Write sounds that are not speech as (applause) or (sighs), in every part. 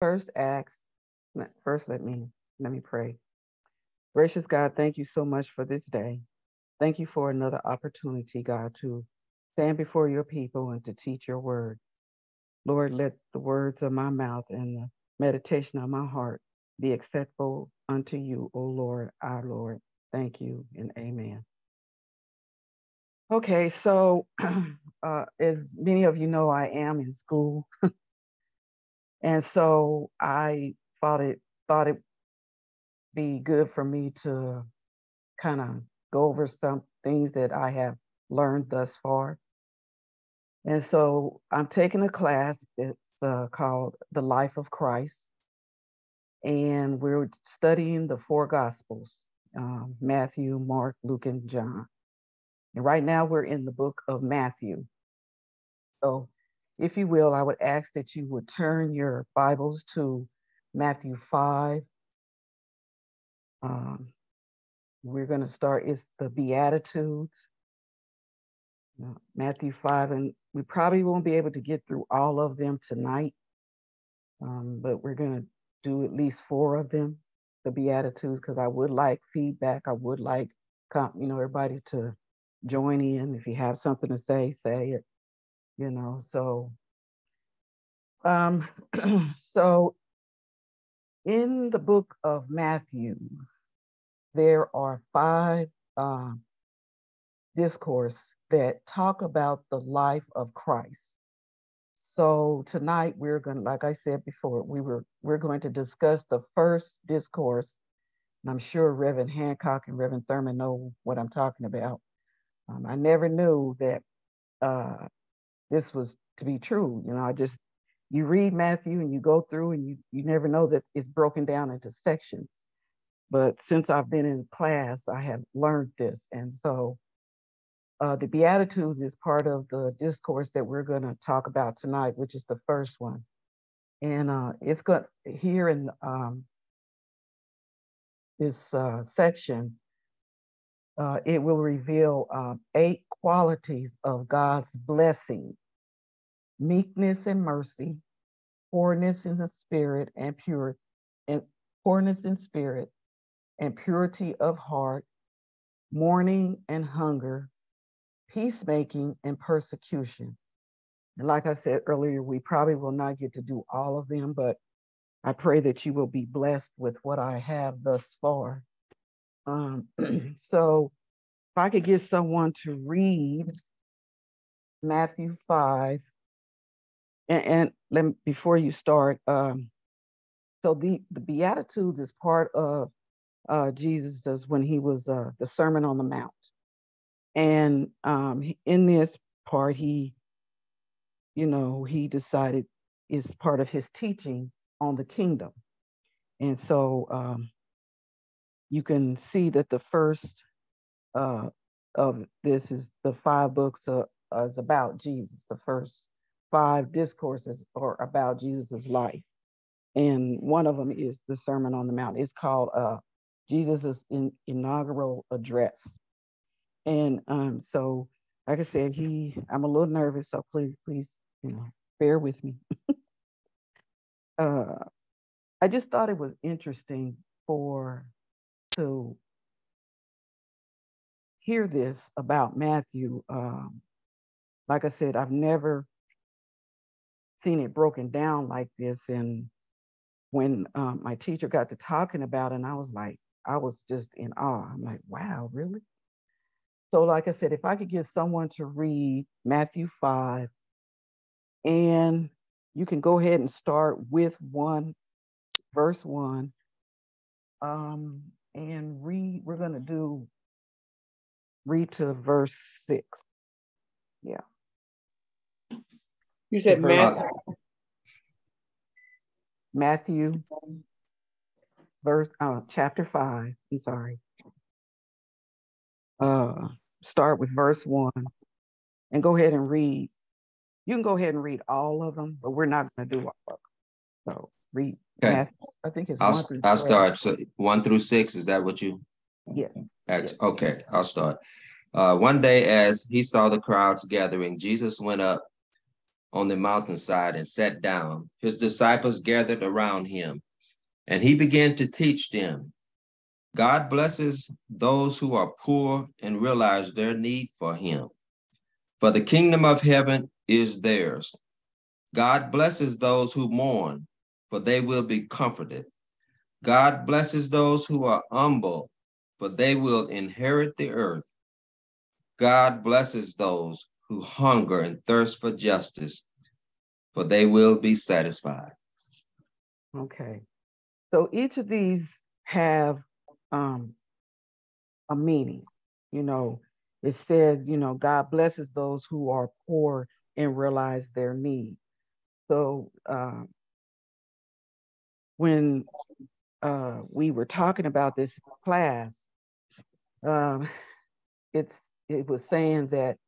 first ask, first let me let me pray. Gracious God, thank you so much for this day. Thank you for another opportunity, God, to stand before your people and to teach your word. Lord, let the words of my mouth and the meditation of my heart be acceptable unto you, O Lord, our Lord. Thank you and amen. Okay, so (clears throat) uh, as many of you know, I am in school. (laughs) and so I thought it thought it be good for me to kind of go over some things that I have learned thus far. And so I'm taking a class. It's uh, called The Life of Christ. And we're studying the four Gospels um, Matthew, Mark, Luke, and John. And right now we're in the book of Matthew. So, if you will, I would ask that you would turn your Bibles to Matthew 5. Um, we're going to start, it's the Beatitudes. Matthew 5, and we probably won't be able to get through all of them tonight, um, but we're going to do at least four of them, the Beatitudes, because I would like feedback. I would like, you know, everybody to join in. If you have something to say, say it, you know. So, um, (clears throat) so in the book of Matthew, there are five uh, discourse that talk about the life of Christ. So tonight we're going to, like I said before, we were we're going to discuss the first discourse. And I'm sure Reverend Hancock and Reverend Thurman know what I'm talking about. Um, I never knew that uh, this was to be true. You know, I just you read Matthew and you go through and you you never know that it's broken down into sections. But since I've been in class, I have learned this, and so uh, the Beatitudes is part of the discourse that we're going to talk about tonight, which is the first one. And uh, it's good here in um, this uh, section, uh, it will reveal uh, eight qualities of God's blessing meekness and mercy, poorness in the spirit and pure, and poorness in spirit and purity of heart, mourning and hunger, peacemaking and persecution. And like I said earlier, we probably will not get to do all of them, but I pray that you will be blessed with what I have thus far. Um, (clears throat) so if I could get someone to read Matthew 5, and, and let me, before you start, um, so the, the Beatitudes is part of uh, Jesus does when he was uh, the Sermon on the Mount. And um, in this part, he, you know, he decided is part of his teaching on the kingdom. And so um, you can see that the first uh, of this is the five books uh, is about Jesus. The first five discourses are about Jesus's life. And one of them is the Sermon on the Mount. It's called uh, Jesus' in, inaugural address. And um, so, like I said, he, I'm a little nervous, so please, please, you know, bear with me. (laughs) uh, I just thought it was interesting for to hear this about Matthew. Um, like I said, I've never seen it broken down like this. And when um, my teacher got to talking about it, and I was like, I was just in awe. I'm like, wow, really? So, like I said, if I could get someone to read Matthew 5, and you can go ahead and start with one, verse 1, um, and read, we're going to do, read to verse 6. Yeah. You said Matthew. Matthew verse uh, chapter five. I'm sorry. Uh, start with verse one, and go ahead and read. You can go ahead and read all of them, but we're not going to do all of them. So read. Okay. Matthew, I think it's I'll, one through I'll start. So one through six. Is that what you? Yes. yes. Okay, I'll start. Uh, one day, as he saw the crowds gathering, Jesus went up on the mountainside and sat down. His disciples gathered around him, and he began to teach them. God blesses those who are poor and realize their need for him. For the kingdom of heaven is theirs. God blesses those who mourn, for they will be comforted. God blesses those who are humble, for they will inherit the earth. God blesses those who hunger and thirst for justice, for they will be satisfied. Okay. So each of these have um, a meaning. You know, it said, you know, God blesses those who are poor and realize their need. So uh, when uh, we were talking about this class, um, it's it was saying that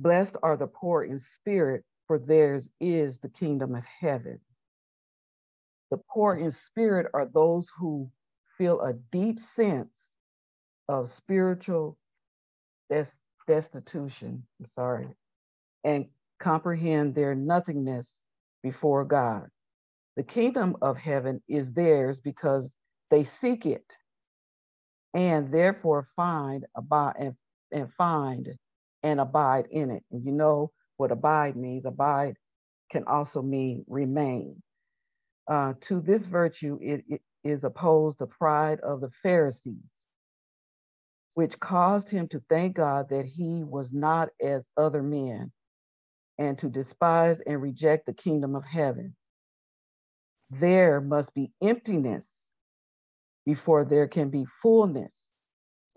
blessed are the poor in spirit, for theirs is the kingdom of heaven. The poor in spirit are those who feel a deep sense of spiritual des- destitution. I'm sorry, and comprehend their nothingness before God. The kingdom of heaven is theirs because they seek it and therefore find abide and, and find and abide in it. And you know what abide means. Abide can also mean remain. Uh, to this virtue, it, it is opposed the pride of the Pharisees, which caused him to thank God that he was not as other men and to despise and reject the kingdom of heaven. There must be emptiness before there can be fullness.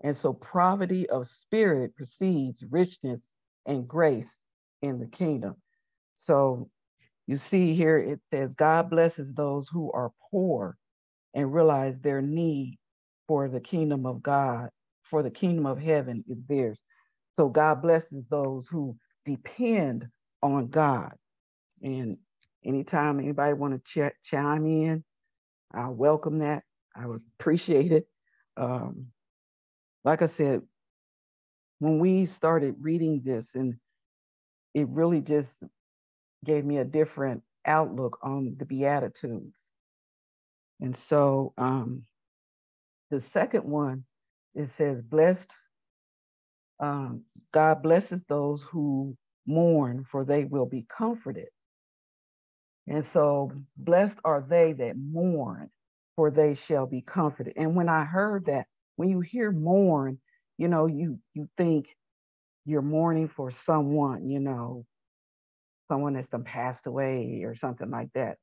And so poverty of spirit precedes richness and grace in the kingdom. So you see here it says, God blesses those who are poor and realize their need for the kingdom of God, for the kingdom of heaven is theirs. So God blesses those who depend on God. And anytime anybody want to ch- chime in, I welcome that. I would appreciate it. Um, like I said, when we started reading this, and it really just gave me a different outlook on the Beatitudes. And so um, the second one, it says, Blessed, um, God blesses those who mourn, for they will be comforted. And so, blessed are they that mourn, for they shall be comforted. And when I heard that, when you hear mourn, you know, you you think you're mourning for someone, you know, someone that's done passed away or something like that.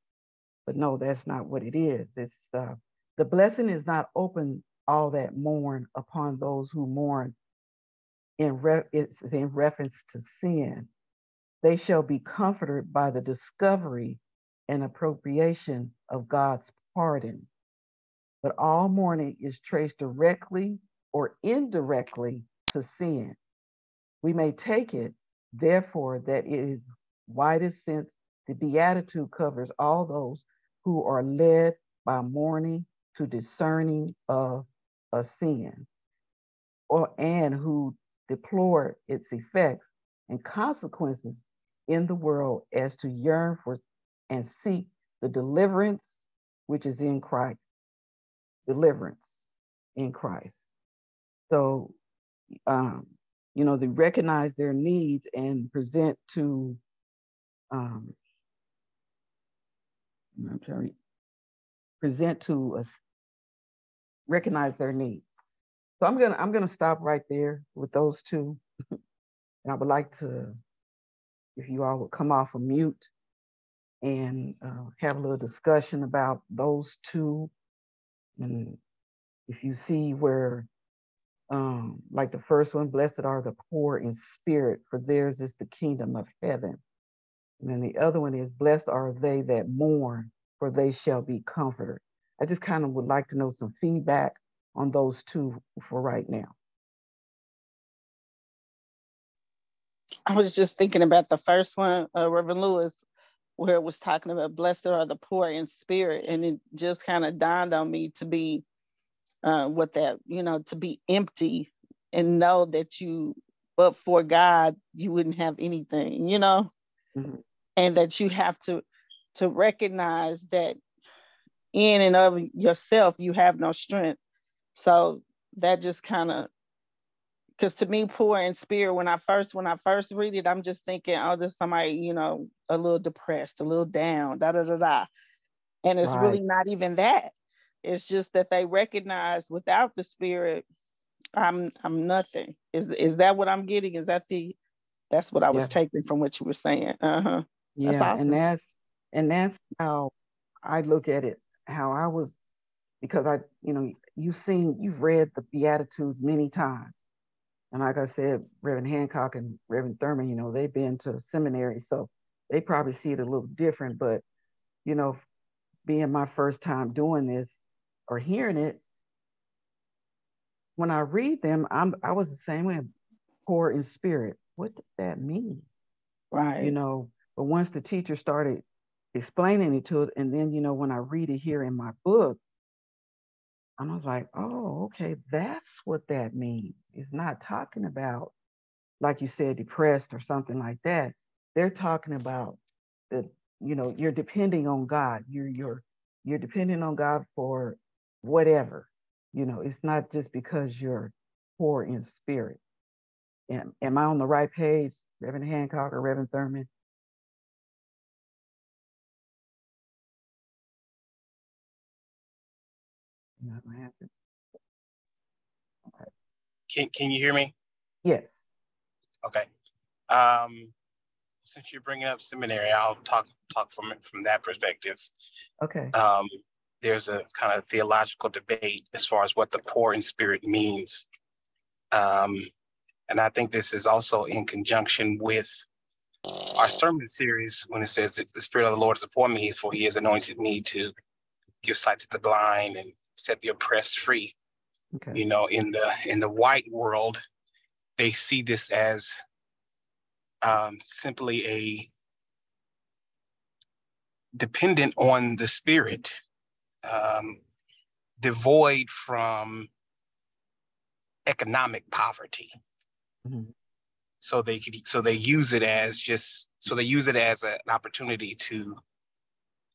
But no, that's not what it is. It's uh, the blessing is not open all that mourn upon those who mourn in re- it's in reference to sin. They shall be comforted by the discovery and appropriation of God's pardon. But all mourning is traced directly or indirectly to sin. We may take it, therefore, that it is widest sense the beatitude covers all those who are led by mourning to discerning of a sin, or and who deplore its effects and consequences in the world as to yearn for and seek the deliverance which is in Christ. Deliverance in Christ. So, um, you know, they recognize their needs and present to, um, I'm sorry, present to us, recognize their needs. So I'm gonna I'm gonna stop right there with those two. (laughs) and I would like to, if you all would come off of mute and uh, have a little discussion about those two. And if you see where, um, like the first one, blessed are the poor in spirit, for theirs is the kingdom of heaven. And then the other one is, blessed are they that mourn, for they shall be comforted. I just kind of would like to know some feedback on those two for right now. I was just thinking about the first one, uh, Reverend Lewis, where it was talking about blessed are the poor in spirit. And it just kind of dawned on me to be uh, what that, you know, to be empty and know that you, but for God, you wouldn't have anything, you know? Mm-hmm. and that you have to to recognize that in and of yourself you have no strength so that just kind of because to me poor in spirit when i first when i first read it i'm just thinking oh this somebody you know a little depressed a little down da da da da. And it's right. really not even that. It's just that they recognize without the spirit i'm i'm nothing. Is is that what i'm getting? Is that the that's what i was yeah. taking from what you were saying. Uh-huh. Yeah that's awesome. and that's and that's how i look at it how i was because i you know you've seen you've read the beatitudes many times and like i said reverend hancock and reverend thurman you know they've been to seminary so they probably see it a little different but you know being my first time doing this or hearing it when i read them i'm i was the same way poor in spirit. What does that mean? Right. you know but once the teacher started explaining it to us and then you know when i read it here in my book I was like, oh, okay, that's what that means. It's not talking about, like you said, depressed or something like that. They're talking about the, you know, you're depending on God. You're you're you're depending on God for whatever. You know, it's not just because you're poor in spirit. Am, am I on the right page, Reverend Hancock or Reverend Thurman? Not. Okay. Can Can you hear me? Yes. Okay. Um, since you're bringing up seminary, I'll talk talk from from that perspective. Okay. Um, there's a kind of theological debate as far as what the poor in spirit means. Um, and I think this is also in conjunction with our sermon series when it says the spirit of the Lord is upon me, for he has anointed me to give sight to the blind and set the oppressed free. Okay. You know, in the in the white world, they see this as um, simply a dependent on the spirit, um, devoid from economic poverty. Mm-hmm. So they could, so they use it as just, so they use it as a, an opportunity to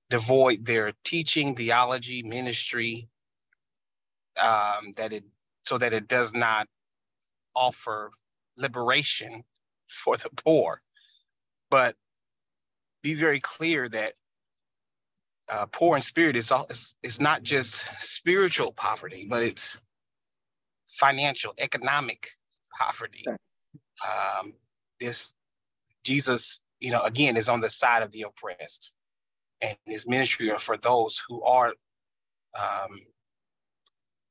devoid their teaching, theology, ministry, um, that it so that it does not offer liberation (laughs) for the poor, but be very clear that uh, poor in spirit is, all, is is not just spiritual poverty, but it's financial, economic poverty. Um, this Jesus, you know, again, is on the side of the oppressed, and his ministry are for those who are um,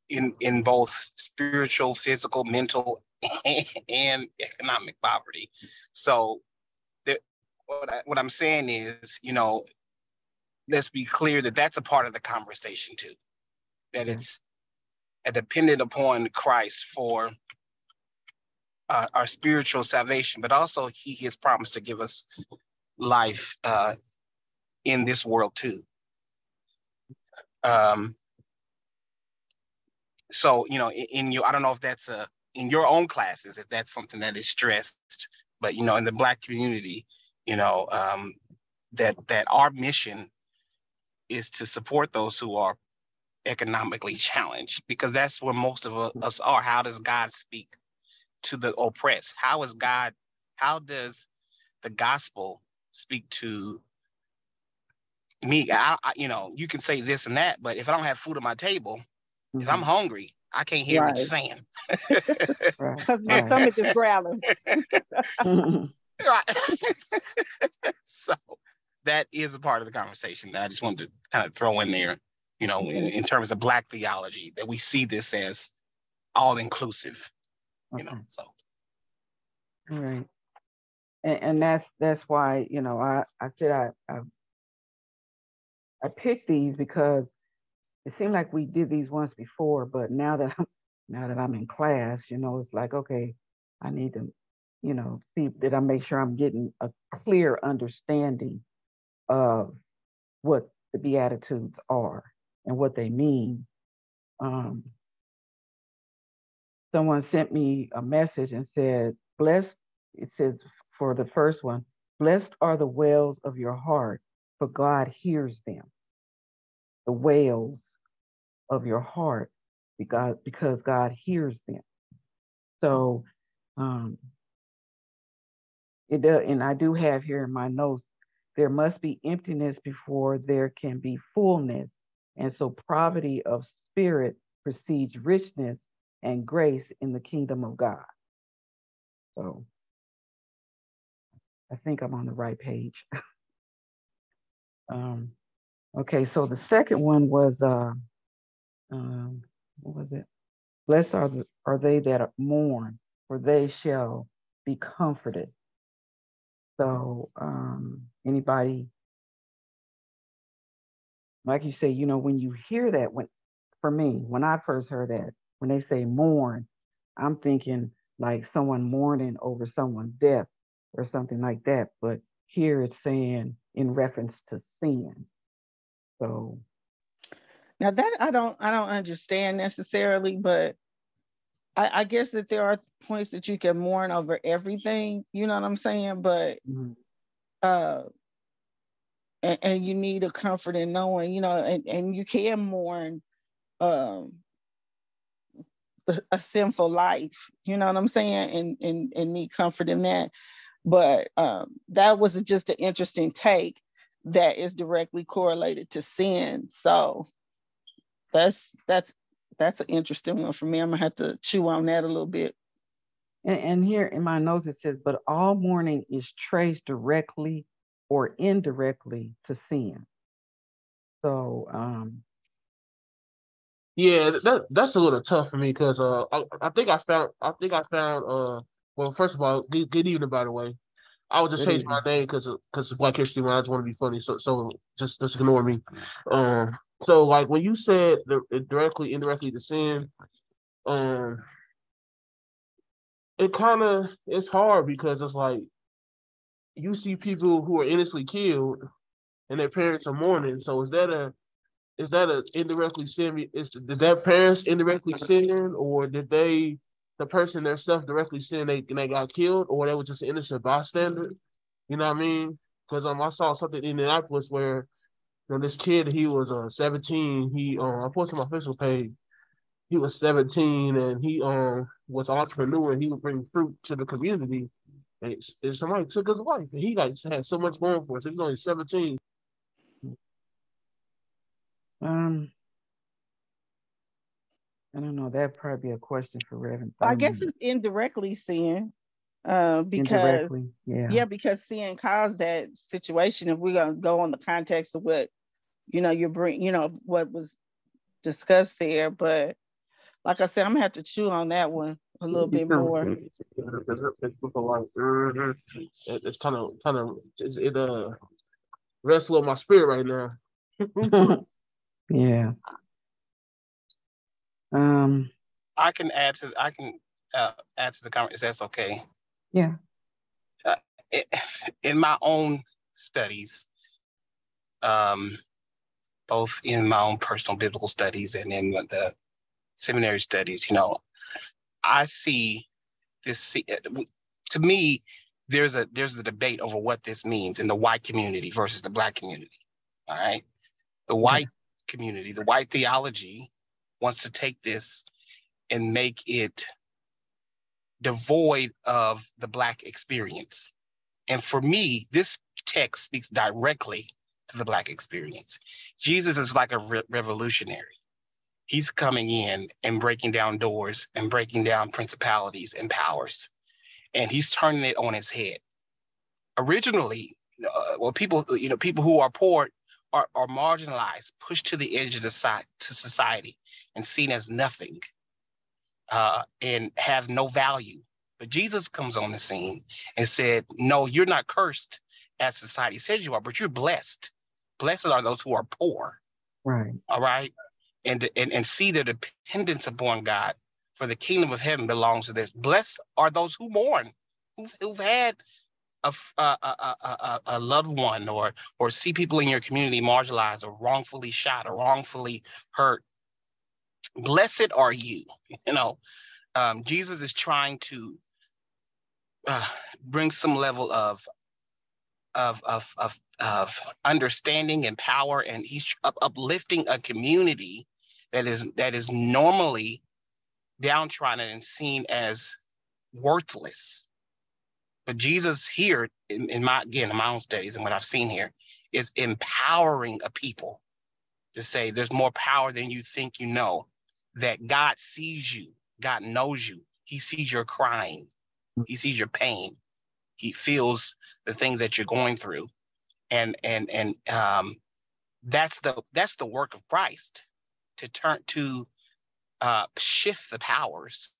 in in both spiritual, physical, mental, (laughs) and economic poverty. So, what I, what I'm saying is, you know, let's be clear that that's a part of the conversation too. That it's a dependent upon Christ for uh, our spiritual salvation, but also He has promised to give us life uh, in this world too. Um, so you know in, in i don't know if that's a in your own classes if that's something that is stressed but you know in the black community you know um, that that our mission is to support those who are economically (laughs) challenged because that's where most of us are. How does god speak to the oppressed? How is god how does the gospel speak to me? I, I, you know you can say this and that but if i don't have food on my table Mm-hmm. I'm hungry, I can't hear right. what you're saying. Because (laughs) my stomach is growling. (laughs) right. (laughs) so that is a part of the conversation that I just wanted to kind of throw in there, you know, in, in terms of Black theology, that we see this as all inclusive, you know. So. All right. And, and that's that's why you know I I said I, I I picked these because it seemed like we did these once before, but now that I'm (laughs) now that I'm in class, you know, it's like, okay, I need to, you know, see that I make sure I'm getting a clear understanding of what the Beatitudes are and what they mean. Um, someone sent me a message and said, blessed, it says for the first one, Blessed are the wails of your heart, for God hears them. The wails of your heart, because, because God hears them. So um, it does, and I do have here in my notes, there must be emptiness before there can be fullness. And so poverty of spirit precedes richness and grace in the kingdom of God. So I think I'm on the right page. (laughs) um, okay, so the second one was, uh, um, what was it? Blessed are, the, are they that mourn, for they shall be comforted. So, um, anybody, like you say, you know, when you hear that, when for me, when I first heard that, when they say mourn, I'm thinking like someone mourning over someone's death or something like that. But here it's saying in reference to sin. So now that I don't I don't understand necessarily, but I, I guess that there are points that you can mourn over everything, you know what I'm saying? But mm-hmm. uh and, and, you need a comfort in knowing, you know, and, and you can mourn um a sinful life, you know what I'm saying? And and and need comfort in that. But um, that was just an interesting take that is directly correlated to sin. So that's that's that's an interesting one for me. I'm gonna have to chew on that a little bit. And, and here in my notes it says, but all mourning is traced directly or indirectly to sin. So um yeah, that that's a little tough for me because uh I, I think I found I think I found uh well first of all good, good evening by the way. I would just change my name because because Black History Month. I just want to be funny, so so just just ignore me. Um, so like when you said the directly indirectly to sin, um, it kind of it's hard because it's like you see people who are innocently killed and their parents are mourning. So is that a is that a indirectly sin? Is did their parents indirectly sin, or did they, the person their themselves directly sin they they got killed, or they were just an innocent bystander? You know what I mean? Because um, I saw something in Indianapolis where, you know, this kid he was uh 17. He um, I posted my Facebook page. He was 17 and he um was an entrepreneur and he would bring fruit to the community. And, and somebody took his life and he like had so much going for us. He was only 17. Um, I don't know. That'd probably be a question for Reverend. I guess it's indirectly sin, uh, because yeah, yeah, because sin caused that situation. If we're gonna go on the context of what you know, you bring, you know, what was discussed there, but like I said, I'm gonna have to chew on that one a little bit more. It's kind of, kind of, it uh, rests on my spirit right now. (laughs) Yeah. Um, I can add to I can uh, add to the comment. Is that's okay? Yeah. Uh, it, in my own studies, um, both in my own personal biblical studies and in the seminary studies, you know, I see this. Uh, to me, there's a there's a debate over what this means in the white community versus the black community. All right, the white community, the white theology wants to take this and make it devoid of the black experience. And for me, this text speaks directly to the black experience. Jesus is like a re- revolutionary. He's coming in and breaking down doors and breaking down principalities and powers. And he's turning it on its head. Originally, uh, well, people, you know, people who are poor are, are marginalized, pushed to the edge of the to society and seen as nothing uh, and have no value. But Jesus comes on the scene and said, No, you're not cursed as society says you are, but you're blessed. Blessed are those who are poor. Right. All right. And, and, and see their dependence upon God, for the kingdom of heaven belongs to this. Blessed are those who mourn, who've, who've had a, a, a, a, a loved one or or see people in your community marginalized or wrongfully shot or wrongfully hurt blessed are you (laughs) you know um, jesus is trying to uh, bring some level of of of of, of understanding and power, and he's uplifting a community that is that is normally downtrodden and seen as worthless. But Jesus here, in, in my again in my own studies and what I've seen here, is empowering a people to say there's more power than you think you know. That God sees you, God knows you, He sees your crying, He sees your pain, He feels the things that you're going through, and and and um, that's the that's the work of Christ to turn to uh, shift the powers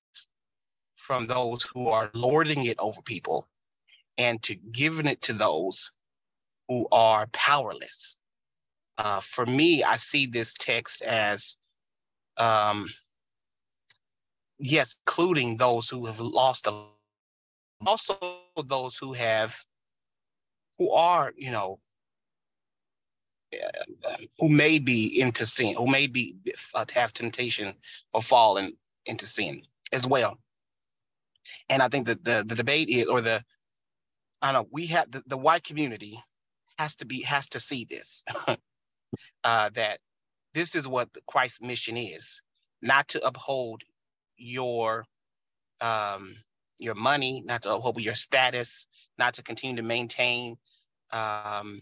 from those who are lording it over people and to giving it to those who are powerless. Uh, for me, I see this text as, um, yes, including those who have lost a, also those who have, who are, you know, who may be into sin, who may be uh, have temptation or fallen into sin as well. And I think that the the debate is, or the, I don't know, we have the, the white community has to be has to see this, (laughs) uh, that this is what Christ's mission is, not to uphold your um, your money, not to uphold your status, not to continue to maintain um,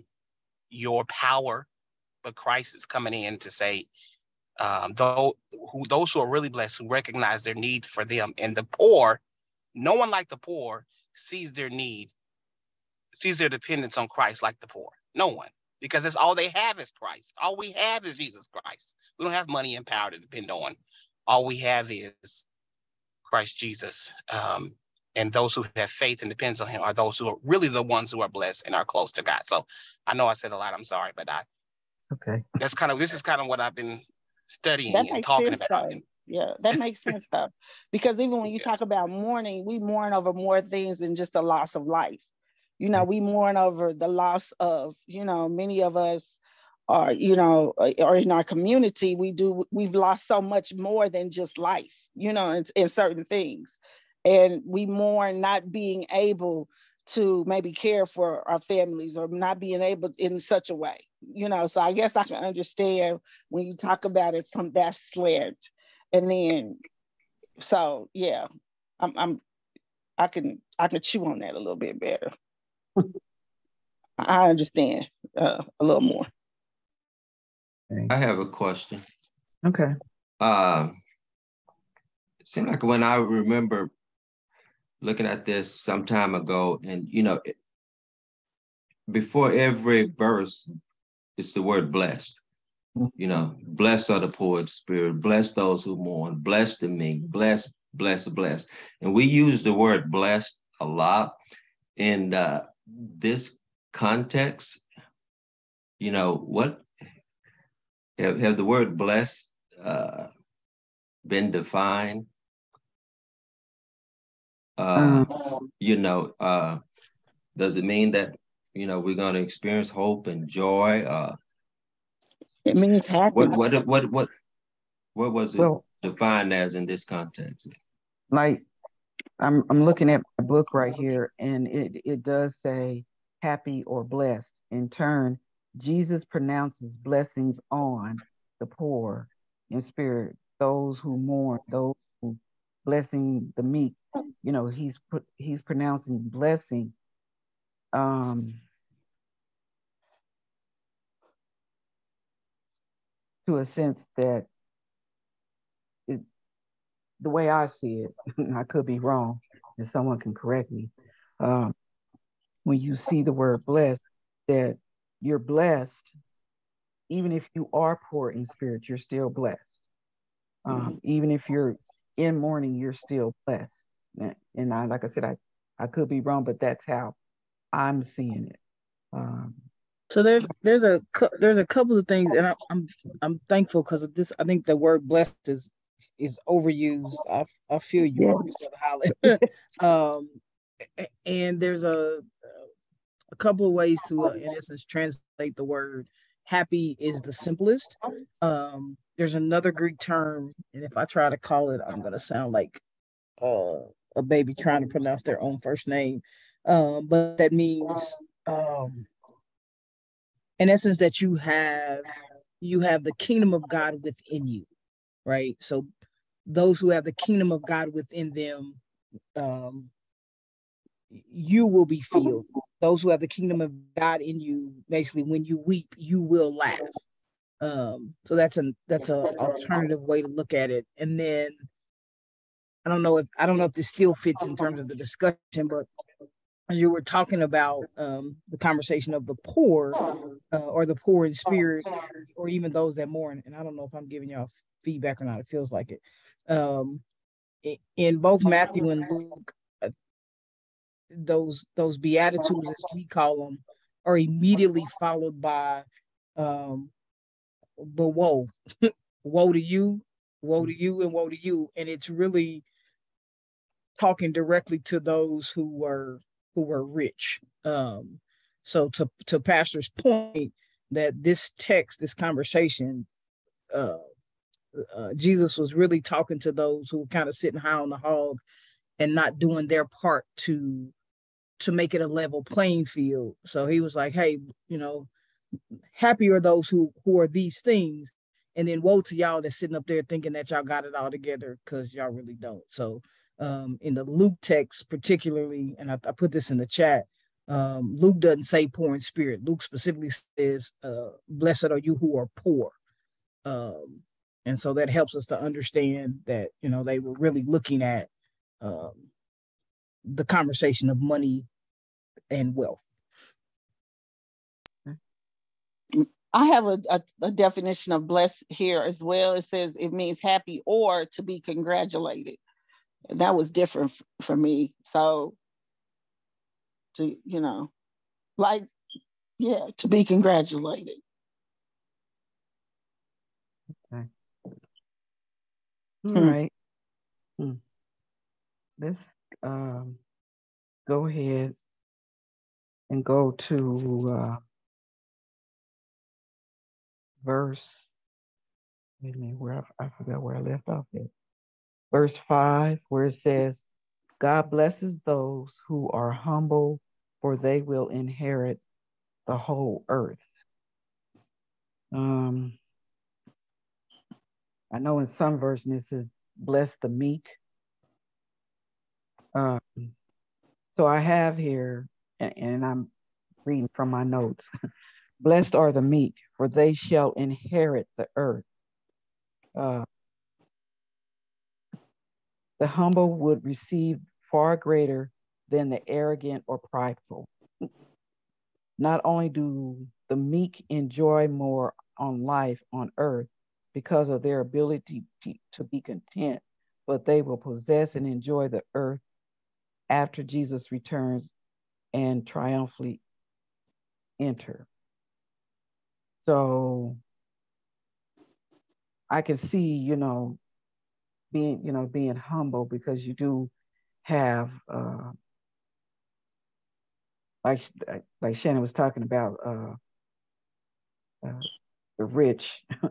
your power, but Christ is coming in to say, um, though, who, those who are really blessed, who recognize their need for them, and the poor, no one like the poor sees their need, sees their dependence on Christ like the poor. No one, because it's all they have is Christ. All we have is Jesus Christ. We don't have money and power to depend on. All we have is Christ Jesus. Um, and those who have faith and depends on him are those who are really the ones who are blessed and are close to God. So I know I said a lot. I'm sorry, but I okay. That's kind of this is kind of what I've been studying and talking about. And, yeah, that makes sense though. Because even when you yeah. talk about mourning, we mourn over more things than just the loss of life. You know, we mourn over the loss of, you know, many of us are, you know, uh, or in our community, we do, we've lost so much more than just life, you know, in, in certain things and we mourn not being able to maybe care for our families or not being able in such a way you know? So i guess i can understand when you talk about it from that slant. And then so yeah i'm, I'm i can i can chew on that a little bit better. (laughs) I understand uh, a little more. I have a question. Okay. Uh it seemed like when i remember looking at this some time ago, and you know, before every verse, it's the word blessed. You know, blessed are the poor in spirit, blessed those who mourn, blessed the meek, blessed, blessed, blessed. And we use the word blessed a lot in uh, this context. You know, what have, have the word blessed uh, been defined uh, um, you know, uh, does it mean that you know we're going to experience hope and joy? Uh, it means happy. What what what what what was it well, defined as in this context? Like, I'm I'm looking at my book right here, and it it does say happy or blessed. In turn, Jesus pronounces blessings on the poor in spirit, those who mourn, those blessing the meek, you know he's put he's pronouncing blessing um to a sense that it, the way I see it, (laughs) I could be wrong, and someone can correct me. Um, when you see the word blessed, that you're blessed, even if you are poor in spirit, you're still blessed. Um, mm-hmm. Even if you're in mourning, you're still blessed and I, like I said, I, I could be wrong, but that's how I'm seeing it. Um, so there's there's a there's a couple of things, and I, I'm I'm thankful because this. I think the word blessed is is overused. I I feel you, yes. (laughs) um, and there's a a couple of ways to, uh, in essence, translate the word. Happy is the simplest. Um, there's another Greek term, and if I try to call it, I'm gonna sound like uh, a baby trying to pronounce their own first name. Um, but that means um in essence that you have you have the kingdom of God within you, right? So those who have the kingdom of God within them, um, you will be filled. Those who have the kingdom of God in you, basically, when you weep, you will laugh. Um, so that's a that's a alternative way to look at it. And then I don't know if I don't know if this still fits in terms of the discussion, but you were talking about um, the conversation of the poor uh, or the poor in spirit or even those that mourn and i don't know if i'm giving y'all feedback or not it feels like it um, in both matthew and luke those those beatitudes as we call them are immediately followed by um, the woe (laughs) woe to you woe to you and woe to you and it's really talking directly to those who were who were rich. Um, so to to Pastor's point that this text, this conversation, uh, uh, Jesus was really talking to those who were kind of sitting high on the hog and not doing their part to to make it a level playing field. So he was like, "Hey, you know, happy are those who who are these things, and then woe to y'all that's sitting up there thinking that y'all got it all together because y'all really don't." So um, in the Luke text, particularly, and I, I put this in the chat. Um, Luke doesn't say poor in spirit. Luke specifically says, uh, "Blessed are you who are poor," um, and so that helps us to understand that you know they were really looking at um, the conversation of money and wealth. I have a, a, a, definition of blessed here as well. It says it means happy or to be congratulated And that was different f- for me. So to, you know, like, yeah, to be congratulated. Okay. All hmm. right. Hmm. Let's um, go ahead and go to uh, verse. Wait a where I, I forgot where I left off at verse 5, where it says, God blesses those who are humble, for they will inherit the whole earth. Um, I know in some versions it says, bless the meek. Um, so I have here, and, and I'm reading from my notes (laughs) Blessed are the meek, for they shall inherit the earth. Uh, the humble would receive far greater than the arrogant or prideful. Not only do the meek enjoy more on life on earth because of their ability to, to be content, but they will possess and enjoy the earth after Jesus returns and triumphantly enter. So I can see, you know, being you know being humble because you do have uh, like like Shannon was talking about uh, uh, the rich (laughs)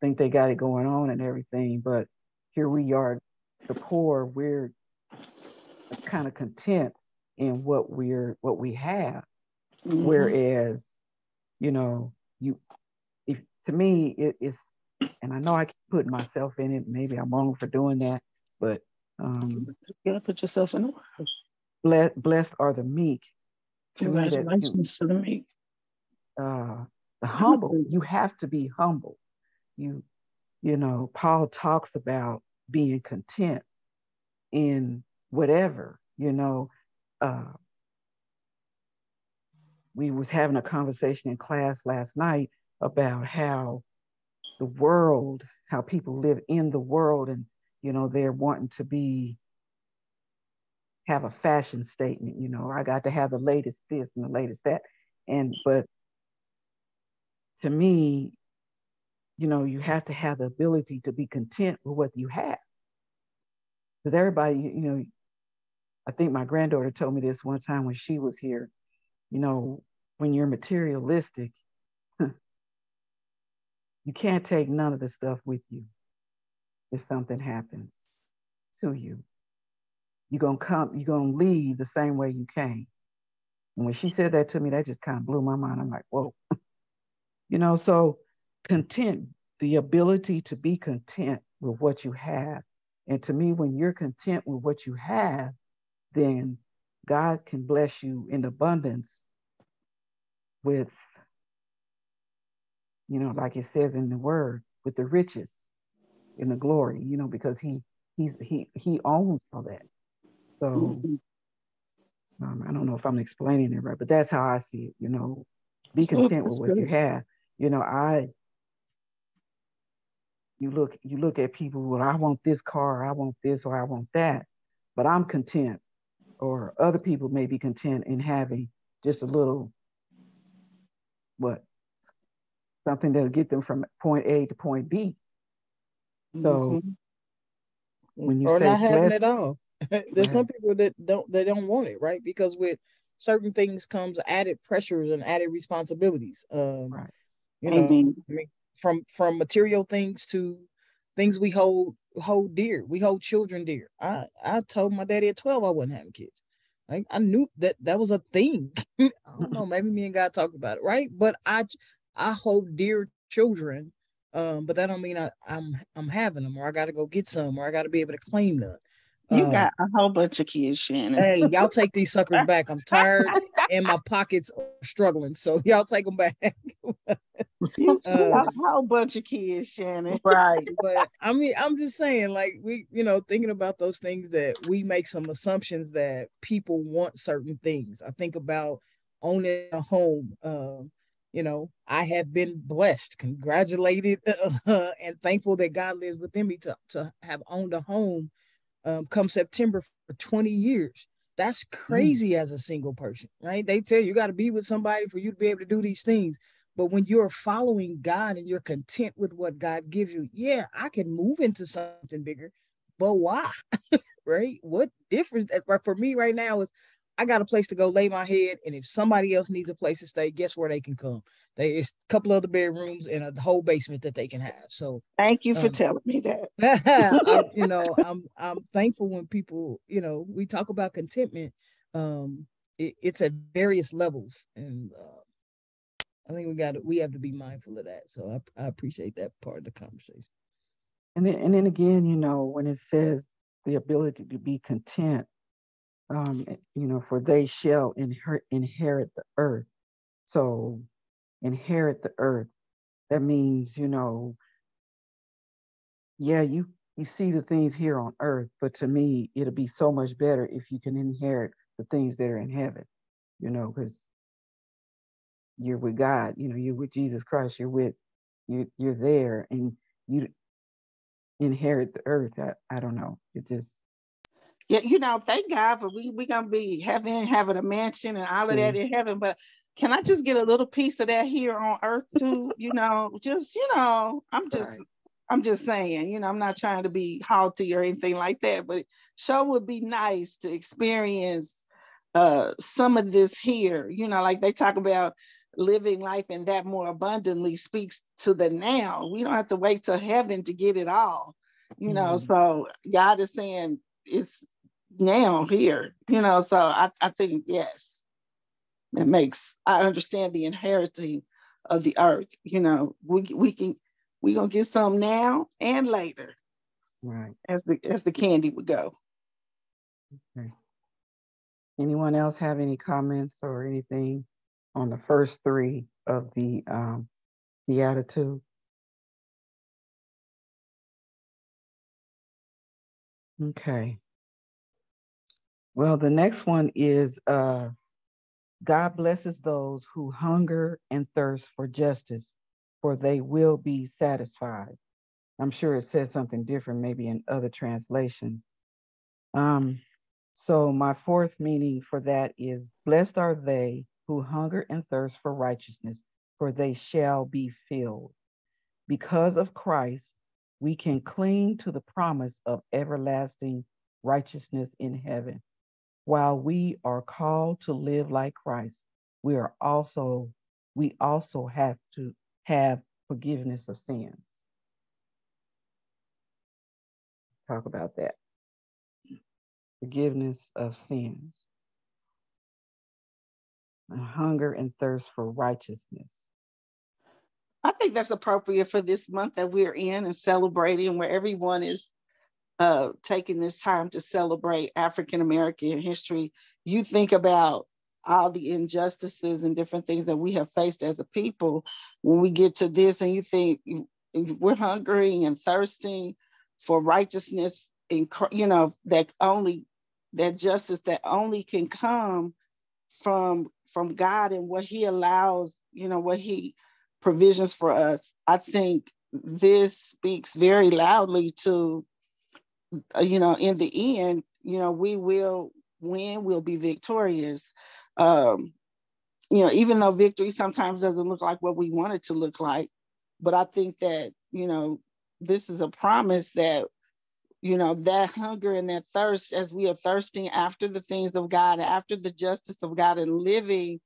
think they got it going on and everything, but here we are, the poor, we're kind of content in what we're what we have, mm-hmm. whereas you know you if to me it, it's and I know I keep putting myself in it. Maybe I'm wrong for doing that, but um, you gotta put yourself in it. Blessed, blessed are the meek. Congratulations to, to the meek. Uh, the humble. You have to be humble. You, you know, Paul talks about being content in whatever. You know, uh, we was having a conversation in class last night about how the world, how people live in the world, and you know they're wanting to be have a fashion statement. You know, I got to have the latest this and the latest that, and but to me, you know, you have to have the ability to be content with what you have. Because everybody, you know, I think my granddaughter told me this one time when she was here. You know, when you're materialistic, you can't take none of the stuff with you if something happens to you. You're gonna come, you're gonna leave the same way you came. And when she said that to me, that just kind of blew my mind. I'm like, whoa. (laughs) you know, so content, the ability to be content with what you have. And to me, when you're content with what you have, then God can bless you in abundance with, you know, like it says in the word, with the riches in the glory, you know, because he he's he he owns all that. So mm-hmm. um, I don't know if I'm explaining it right, but that's how I see it. You know, be content with what you have. You know, I you look you look at people. Well, I want this car, I want this, or I want that, but I'm content. Or other people may be content in having just a little what something that'll get them from point A to point B. So mm-hmm. when you or say not having it all. (laughs) There's some people that don't they don't want it, right? Because with certain things comes added pressures and added responsibilities. Um, right. You know, I mean, from from material things to things we hold hold dear. We hold children dear. I I told my daddy at 12 I wasn't having kids. Like I knew that that was a thing. (laughs) I don't know, maybe me and God talked about it, right? But I I hold dear children, um, but that don't mean I, I'm I'm having them or I got to go get some or I got to be able to claim them. You um, got a whole bunch of kids, Shannon. Hey, y'all (laughs) take these suckers back. I'm tired and my pockets are struggling. So (laughs) y'all take them back. you (laughs) uh, a whole bunch of kids, Shannon. Right. But I mean, I'm just saying, like, we, you know, thinking about those things that we make some assumptions that people want certain things. I think about owning a home. Um, you know, I have been blessed, congratulated, uh, and thankful that God lives within me to, to have owned a home um, come September for 20 years. That's mm. crazy mm. as a single person, right? They tell you you got to be with somebody for you to be able to do these things. But when you're following God and you're content with what God gives you, yeah, I can move into something bigger, but why? (laughs) right? What difference for me right now is I got a place to go lay my head, and if somebody else needs a place to stay, guess where they can come? They it's a couple of other bedrooms and a whole basement that they can have. So thank you for um, telling me that. (laughs) I, you know, (laughs) I'm I'm thankful when people, you know, we talk about contentment. Um, it, it's at various levels, and uh, I think we got to, we have to be mindful of that. So I, I appreciate that part of the conversation. And then and then again, you know, when it says the ability to be content um, eh, you know, for they shall inherit, inherit the earth. So, inherit the earth. That means, you know, yeah, you you see the things here on earth, but to me, it'll be so much better if you can inherit the things that are in heaven. You know, because you're with God. You know, you're with Jesus Christ. You're with you. You're there, and you inherit the earth. I, I don't know. It just yeah, you know, thank God for we we gonna be having having a mansion and all of that mm. in heaven. But can I just get a little piece of that here on earth too? you know, just you know, I'm just right. I'm just saying, you know, I'm not trying to be haughty or anything like that, but sure would be nice to experience uh some of this here, you know, like they talk about living life and that more abundantly speaks to the now. We don't have to wait till heaven to get it all, you know. Mm-hmm. So God is saying it's now here, you know. So I, I think yes, it makes I understand the inheriting of the earth. You know, we we can we gonna get some now and later. Right. As the as the candy would go. Okay. Anyone else have any comments or anything on the first three of the um the attitude? Okay. Well, the next one is uh, God blesses those who hunger and thirst for justice, for they will be satisfied. I'm sure it says something different, maybe in other translations. Um, so, my fourth meaning for that is blessed are they who hunger and thirst for righteousness, for they shall be filled. Because of Christ, we can cling to the promise of everlasting righteousness in heaven while we are called to live like Christ, we are also we also have to have forgiveness of sins. Talk about that. Forgiveness of sins. hunger and thirst for righteousness. I think that's appropriate for this month that we're in and celebrating, where everyone is taking this time to celebrate African American history. You think about all the injustices and different things that we have faced as a people. When we get to this, and you think we're hungry and thirsting for righteousness, and you know that only that justice that only can come from from God and what He allows, you know, what He provisions for us. I think this speaks very loudly to, you know, in the end, you know, we will win, we'll be victorious. Um, you know, even though victory sometimes doesn't look like what we want it to look like, but I think that, you know, this is a promise that, you know, that hunger and that thirst as we are thirsting after the things of God, after the justice of God and living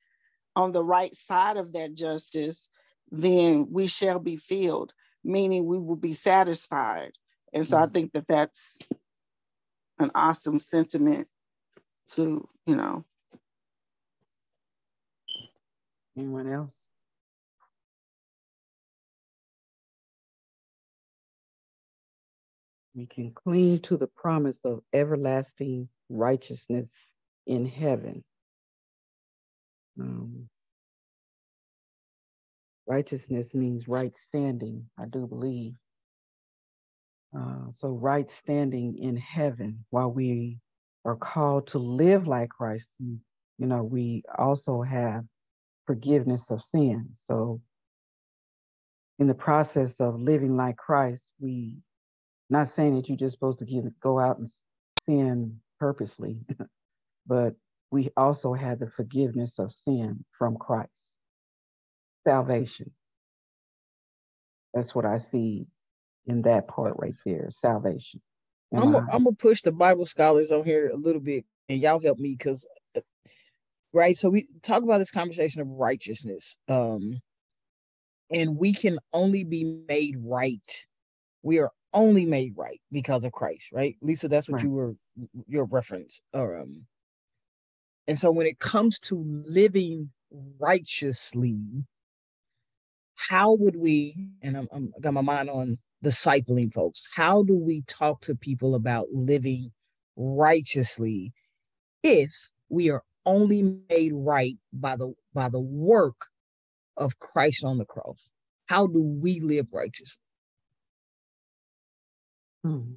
on the right side of that justice, then we shall be filled, meaning we will be satisfied. And so mm-hmm. I think that that's an awesome sentiment to, you know. Anyone else? We can cling to the promise of everlasting righteousness in heaven. Um, Righteousness means right standing, I do believe. Uh, so, right standing in heaven while we are called to live like Christ, you know, we also have forgiveness of sin. So, in the process of living like Christ, we not saying that you're just supposed to give, go out and sin purposely, (laughs) but we also have the forgiveness of sin from Christ salvation. That's what I see in that part right there salvation. I'm gonna I'm gonna push the Bible scholars on here a little bit, and y'all help me because, uh, right? So we talk about this conversation of righteousness, um, and we can only be made right. We are only made right because of Christ, right? Lisa, that's what right. you were your reference. Um, and so when it comes to living righteously, how would we, and I'm, I'm got my mind on discipling folks, how do we talk to people about living righteously if we are only made right by the by the work of Christ on the cross? How do we live righteously? Hmm.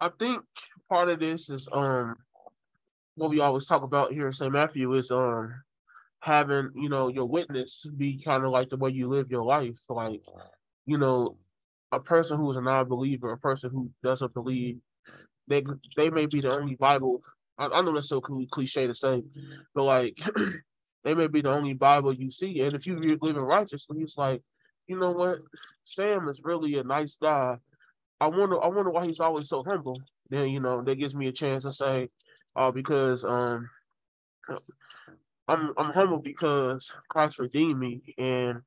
I think part of this is um what we always talk about here in St. Matthew is um having you know your witness be kind of like the way you live your life. Like you know a person who is a non-believer a person who doesn't believe they they may be the only bible i, I know that's so cliche to say but like (clears throat) they may be the only bible you see. And if you live in righteously it's like you know what? Sam is really a nice guy. I wonder i wonder why he's always so humble. Then you know that gives me a chance to say uh because um I'm I'm humble because Christ redeemed me, and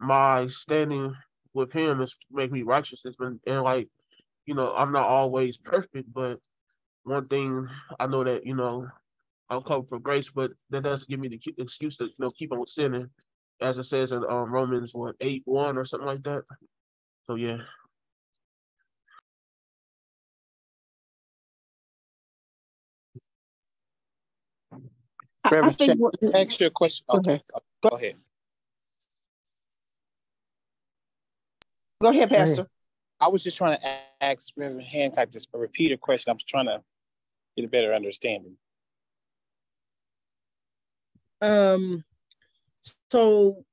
my standing with Him is make me righteous. It's been and like, you know, I'm not always perfect, but one thing I know that you know, I'm covered for grace, but that doesn't give me the excuse to you know keep on sinning, as it says in um, Romans what eight one or something like that. So yeah. Reverend, I, what, ask you a question. Okay, go ahead. Go ahead, Pastor. I was just trying to ask Reverend Hancock just a repeat a question. I was trying to get a better understanding. Um, so,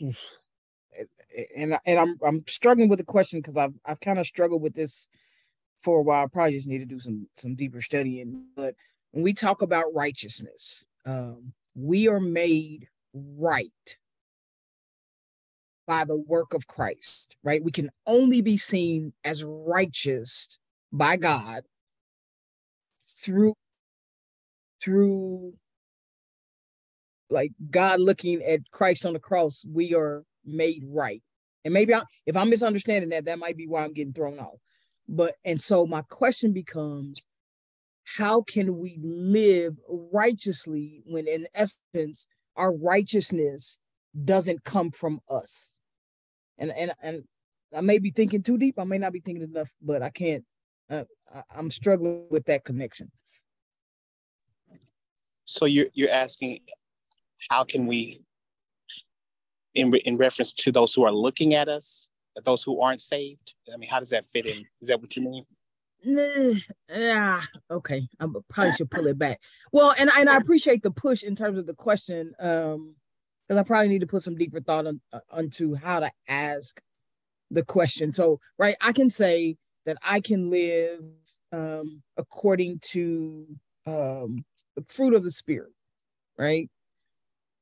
and and I'm I'm struggling with the question because I've I've kind of struggled with this for a while. I probably just need to do some some deeper studying. But when we talk about righteousness, um, we are made right by the work of Christ, right? We can only be seen as righteous by God through through like God looking at Christ on the cross, we are made right. And maybe I, if I'm misunderstanding that, that might be why I'm getting thrown off. But and so my question becomes, how can we live righteously when in essence our righteousness doesn't come from us? And and and i may be thinking too deep i may not be thinking enough but i can't uh, i'm struggling with that connection. So you're you're asking how can we in, in reference to those who are looking at us those who aren't saved? I mean how does that fit in? Is that what you mean yeah, okay. I probably should pull it back. Well, and and I appreciate the push in terms of the question, um, because I probably need to put some deeper thought on, uh, onto how to ask the question. So, right, I can say that I can live um, according to um, the fruit of the spirit, right?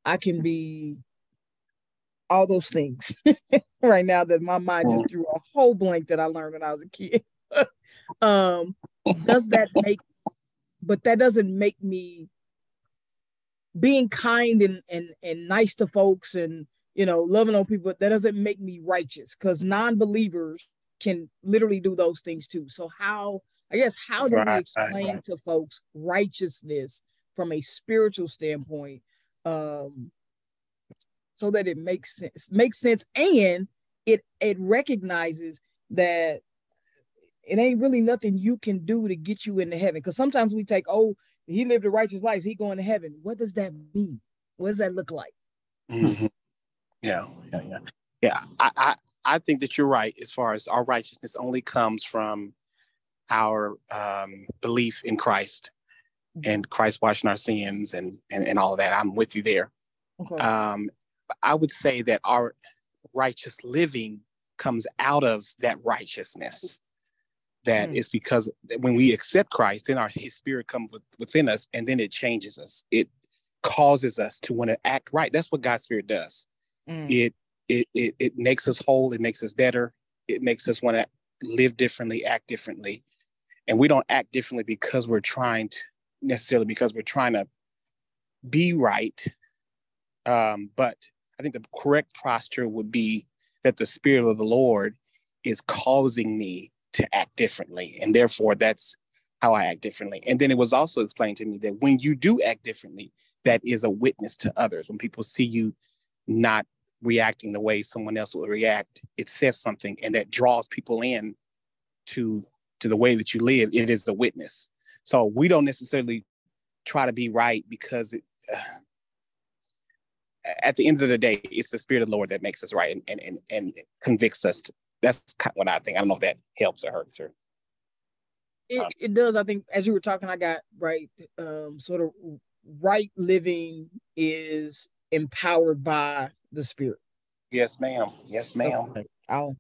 I can be all those things (laughs) right now that my mind just threw a whole blank that I learned when I was a kid. (laughs) um, does that make? But that doesn't make me being kind and and and nice to folks and you know loving on people. That doesn't make me righteous because non-believers can literally do those things too. So how? I guess how do right, we explain right. to folks righteousness from a spiritual standpoint? Um, so that it makes sense makes sense and it it recognizes that it ain't really nothing you can do to get you into heaven. Because sometimes we take, oh, he lived a righteous life, he going to heaven. What does that mean? What does that look like? Mm-hmm. Yeah, yeah, yeah. Yeah, I, I, I think that you're right as far as our righteousness only comes from our um, belief in Christ and Christ washing our sins and, and, and all of that. I'm with you there. Okay. Um, I would say that our righteous living comes out of that righteousness that mm. is because when we accept Christ, then our his spirit comes with, within us and then it changes us. It causes us to want to act right. That's what God's spirit does. Mm. It, it it it makes us whole, it makes us better, it makes us want to live differently, act differently. And we don't act differently because we're trying to necessarily because we're trying to be right. Um, but I think the correct posture would be that the spirit of the Lord is causing me to act differently. And therefore, that's how I act differently. And then it was also explained to me that when you do act differently, that is a witness to others. When people see you not reacting the way someone else will react, it says something and that draws people in to to the way that you live. It is the witness. So we don't necessarily try to be right because it, uh, (sighs) at the end of the day, it's the spirit of the Lord that makes us right and and and, and convicts us to, that's kind of what I think. I don't know if that helps or hurts her. It, um, it does. I think as you were talking, I got right. Um, sort of right living is empowered by the spirit. Yes, ma'am. Yes, ma'am. Okay. I'll.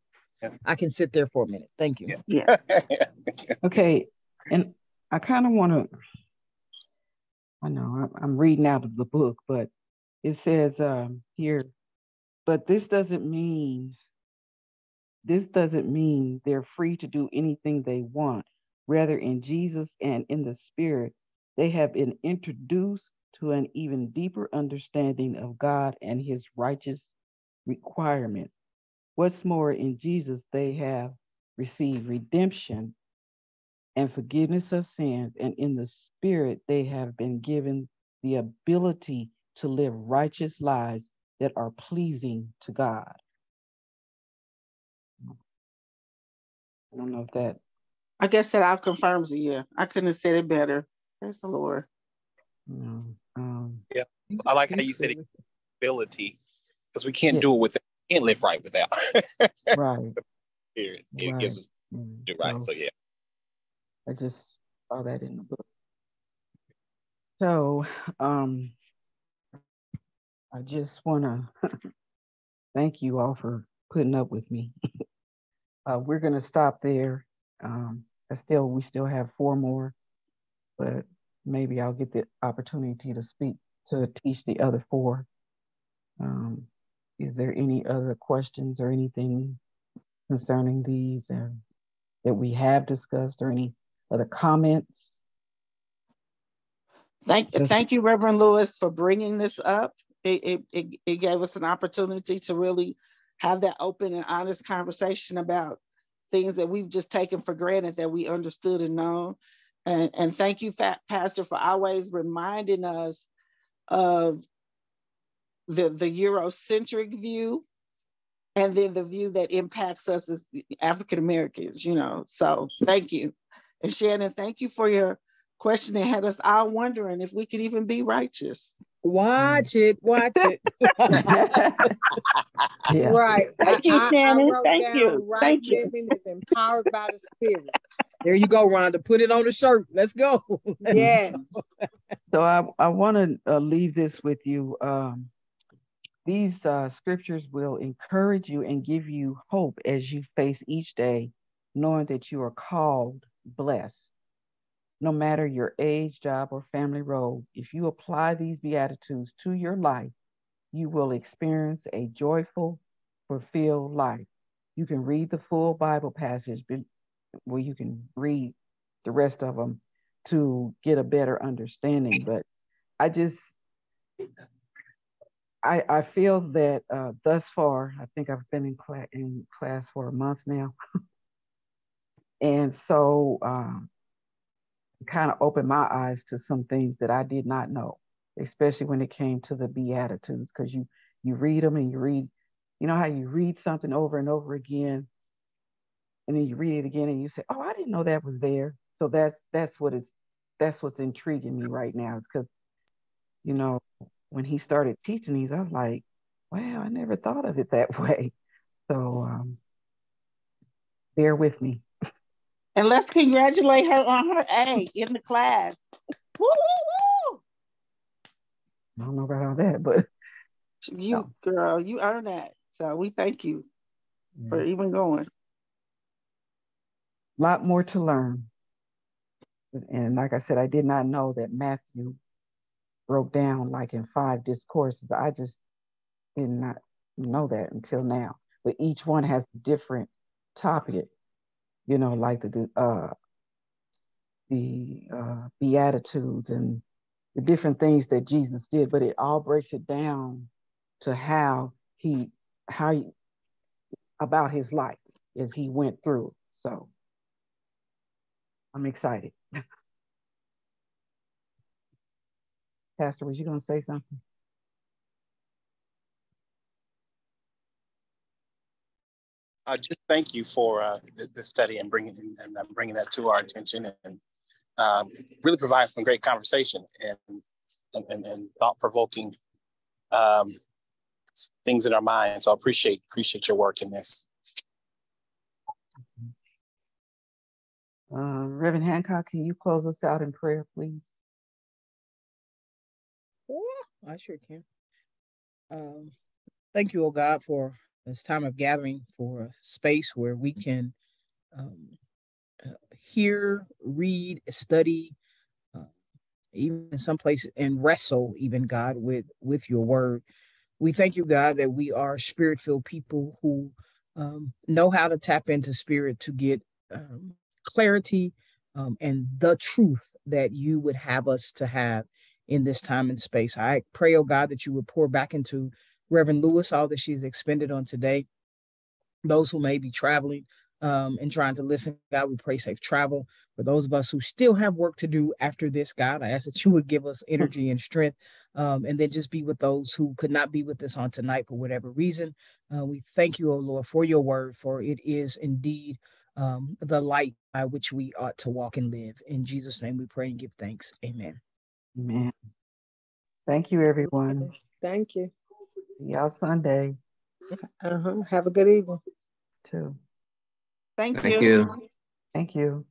I can sit there for a minute. Thank you. Yeah. (laughs) okay, and I kind of want to. I know I'm reading out of the book, but it says um, here, but this doesn't mean this doesn't mean they're free to do anything they want. Rather, in Jesus and in the Spirit, they have been introduced to an even deeper understanding of God and his righteous requirements. What's more, in Jesus, they have received redemption and forgiveness of sins, and in the Spirit, they have been given the ability to live righteous lives that are pleasing to God. I don't know if that. I guess that out confirms it. Yeah, I couldn't have said it better. Praise the Lord. No, um, yeah, I like how you said it, ability, because we can't yeah. do it without. Can't live right without. (laughs) right. It, it right. gives us do right. So, so yeah. I just saw that in the book. So, um, I just want to (laughs) thank you all for putting up with me. (laughs) Uh, we're going to stop there. Um, I still, we still have four more, but maybe I'll get the opportunity to speak to teach the other four. Um, is there any other questions or anything concerning these and that we have discussed or any other comments? Thank, thank you, Reverend Lewis, for bringing this up. It, it, it gave us an opportunity to really have that open and honest conversation about things that we've just taken for granted that we understood and known. And, and thank you, Fat Pastor, for always reminding us of the, the Eurocentric view and then the view that impacts us as African Americans, you know. So thank you. And Shannon, thank you for your question that had us all wondering if we could even be righteous. Watch it, watch it. (laughs) (laughs) yeah. Right. Thank you, Shannon. I, I thank you. Right thank you. Is empowered by the Spirit. There you go, Rhonda. Put it on the shirt. Let's go. (laughs) yes. So I, I want to uh, leave this with you. Um, these uh, scriptures will encourage you and give you hope as you face each day, knowing that you are called blessed no matter your age, job, or family role, if you apply these Beatitudes to your life, you will experience a joyful, fulfilled life. You can read the full Bible passage where you can read the rest of them to get a better understanding. But I just, I, I feel that uh, thus far, I think I've been in, cl- in class for a month now. (laughs) and so um, kind of opened my eyes to some things that I did not know, especially when it came to the Beatitudes, because you you read them and you read, you know how you read something over and over again, and then you read it again and you say, "Oh, I didn't know that was there." So that's that's what is that's what's intriguing me right now, because, you know, when he started teaching these, I was like, "Wow, I never thought of it that (laughs) way." So um, bear with me. And let's congratulate her on her A in the class. woo, woo, woo. I don't know about all that, but you no. girl, you earned that. So we thank you yeah. for even going. A lot more to learn. And like I said, I did not know that Matthew broke down like in five discourses. I just did not know that until now. But each one has a different topic you know, like the uh, the uh, beatitudes and the different things that Jesus did, but it all breaks it down to how he how he, about his life as he went through. So I'm excited. (laughs) Pastor, was you going to say something? Uh, just thank you for uh, the, the, study and bringing and bringing that to our attention and um, really provide some great conversation and and, and thought provoking um, things in our minds. So I appreciate appreciate your work in this. Uh, Reverend Hancock, can you close us out in prayer, please? Yeah, I sure can. Um, thank you, oh God, for this time of gathering for a space where we can um, uh, hear, read, study, uh, even in some places, and wrestle, even God, with with your word. We thank you, God, that we are spirit-filled people who um, know how to tap into spirit to get um, clarity um, and the truth that you would have us to have in this time and space. I pray, oh God, that you would pour back into Reverend Lewis, all that she's expended on today. Those who may be traveling um, and trying to listen, God, we pray safe travel. For those of us who still have work to do after this, God, I ask that you would give us (laughs) energy and strength um, and then just be with those who could not be with us on tonight for whatever reason. Uh, we thank you, O Lord, for your word, for it is indeed um, the light by which we ought to walk and live. In Jesus' name we pray and give thanks. Amen. Amen. Thank you, everyone. Thank you. See y'all Sunday. Uh-huh. Have a good evening. Too. Thank, Thank you. you. Thank you.